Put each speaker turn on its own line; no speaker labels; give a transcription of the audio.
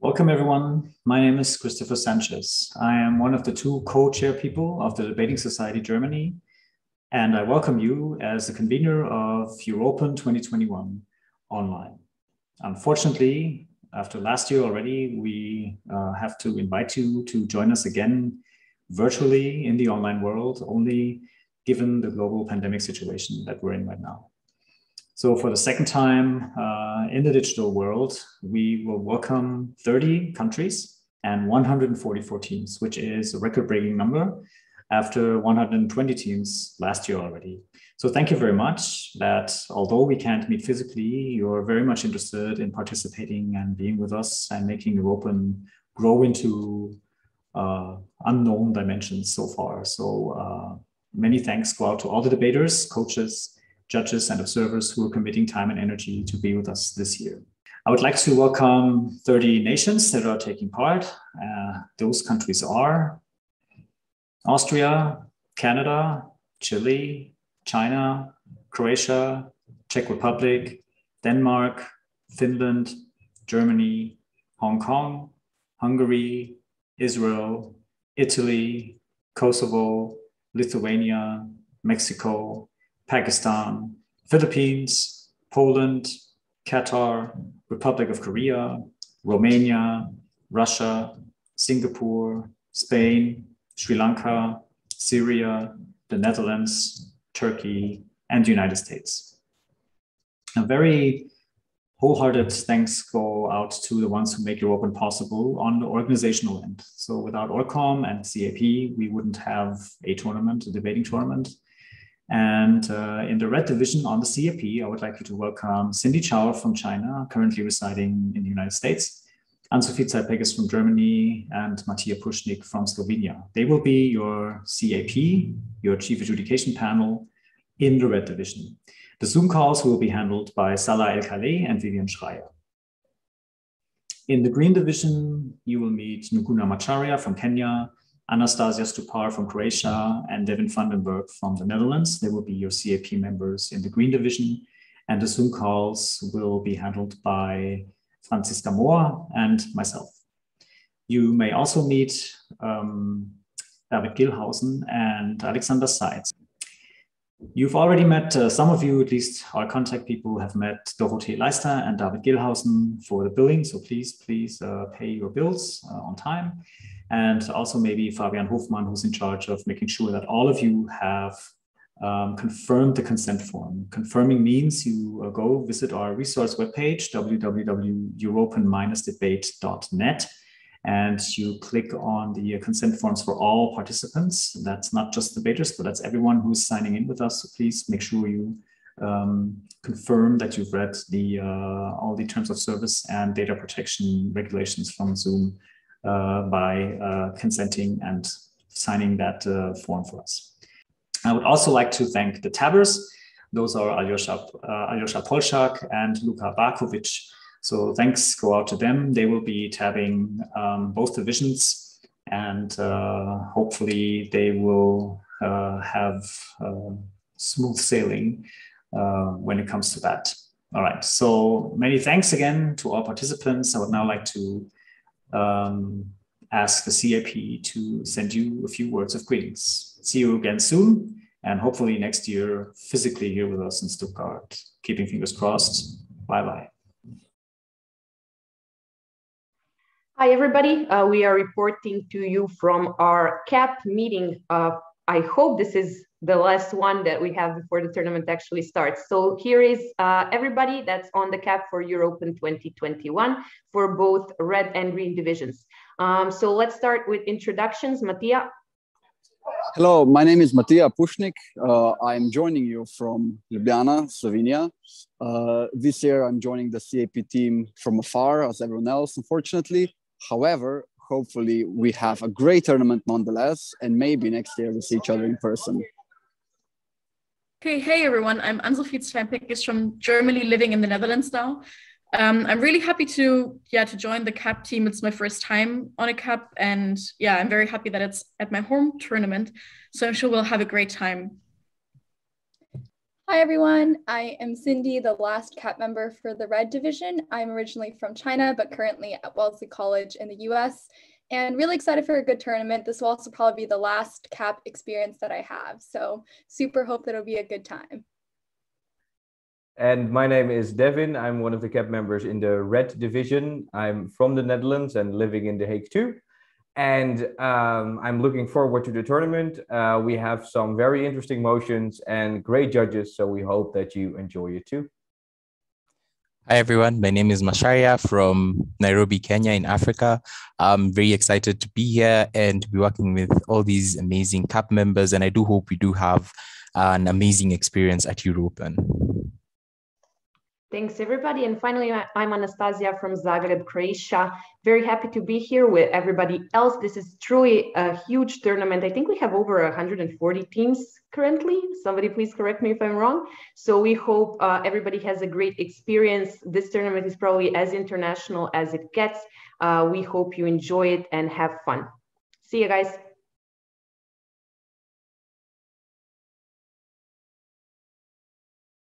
Welcome, everyone. My name is Christopher Sanchez. I am one of the two co chair people of the Debating Society Germany, and I welcome you as the convener of EurOpen 2021 online. Unfortunately, after last year already, we uh, have to invite you to join us again virtually in the online world, only given the global pandemic situation that we're in right now. So for the second time uh, in the digital world, we will welcome 30 countries and 144 teams, which is a record-breaking number after 120 teams last year already. So thank you very much that although we can't meet physically, you're very much interested in participating and being with us and making EurOpen grow into uh, unknown dimensions so far. So uh, many thanks go out to all the debaters, coaches, judges and observers who are committing time and energy to be with us this year. I would like to welcome 30 nations that are taking part. Uh, those countries are Austria, Canada, Chile, China, Croatia, Czech Republic, Denmark, Finland, Germany, Hong Kong, Hungary, Israel, Italy, Kosovo, Lithuania, Mexico, Pakistan, Philippines, Poland, Qatar, Republic of Korea, Romania, Russia, Singapore, Spain, Sri Lanka, Syria, the Netherlands, Turkey, and the United States. A very wholehearted thanks go out to the ones who make EurOpen possible on the organizational end. So without ORCOM and CAP, we wouldn't have a tournament, a debating tournament. And uh, in the red division on the CAP, I would like you to welcome Cindy Chow from China, currently residing in the United States, Ann-Sophie Zeitpeges from Germany, and Matija Pushnik from Slovenia. They will be your CAP, your Chief Adjudication Panel in the red division. The Zoom calls will be handled by Salah El Khaleh and Vivian Schreier. In the green division, you will meet Njuguna Macharia from Kenya, Anastasia Stupar from Croatia and Devin Vandenberg from the Netherlands. They will be your CAP members in the Green Division. And the Zoom calls will be handled by Franziska Mohr and myself. You may also meet um, David Gilhausen and Alexander Seitz. You've already met, uh, some of you, at least our contact people, have met Dorothee Leister and David Gilhausen for the billing. So please, please uh, pay your bills uh, on time and also maybe Fabian Hofmann, who's in charge of making sure that all of you have um, confirmed the consent form. Confirming means you uh, go visit our resource webpage, www.europen-debate.net, and you click on the uh, consent forms for all participants. That's not just debaters, but that's everyone who's signing in with us. So please make sure you um, confirm that you've read the uh, all the terms of service and data protection regulations from Zoom by uh, consenting and signing that uh, form for us. I would also like to thank the tabbers. Those are Alyosha, Alyosha Polshak and Luka Barkovic. So thanks go out to them. They will be tabbing um, both divisions and uh, hopefully they will uh, have uh, smooth sailing when it comes to that. All right, so many thanks again to all participants. I would now like to um, ask the CAP to send you a few words of greetings. See you again soon, and hopefully next year physically here with us in Stuttgart. Keeping fingers crossed. Bye bye.
Hi, everybody. Uh, we are reporting to you from our CAP meeting. Uh, I hope this is the last one that we have before the tournament actually starts. So here is uh, everybody that's on the cap for EurOpen 2021 for both red and green divisions. Um, so let's start with introductions. Matija.
Hello, my name is Matija Pushnik. Uh, I'm joining you from Ljubljana, Slovenia. Uh, this year I'm joining the CAP team from afar as everyone else, unfortunately. However, hopefully we have a great tournament nonetheless, and maybe next year we'll see each other in person.
Okay, hey everyone, I'm Ann-Sophie Steinpeckis from Germany, living in the Netherlands now. Um, I'm really happy to yeah to join the CAP team. It's my first time on a CAP, and yeah, I'm very happy that it's at my home tournament. So I'm sure we'll have a great time.
Hi everyone, I am Cindy, the last CAP member for the Red Division. I'm originally from China, but currently at Wellesley College in the US, and really excited for a good tournament. This will also probably be the last CAP experience that I have, so super hope that it'll be a good time.
And my name is Devin. I'm one of the CAP members in the Red Division. I'm from the Netherlands and living in The Hague too and um, I'm looking forward to the tournament. Uh, we have some very interesting motions and great judges, so we hope that you enjoy it too.
Hi everyone, my name is Macharia from Nairobi, Kenya in Africa. I'm very excited to be here and to be working with all these amazing CAP members and I do hope we do have an amazing experience at EurOpen.
Thanks, everybody. And finally, I'm Anastasia from Zagreb, Croatia. Very happy to be here with everybody else. This is truly a huge tournament. I think we have over 140 teams currently. Somebody please correct me if I'm wrong. So we hope uh, everybody has a great experience. This tournament is probably as international as it gets. Uh, we hope you enjoy it and have fun. See you guys.